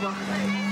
beobachten.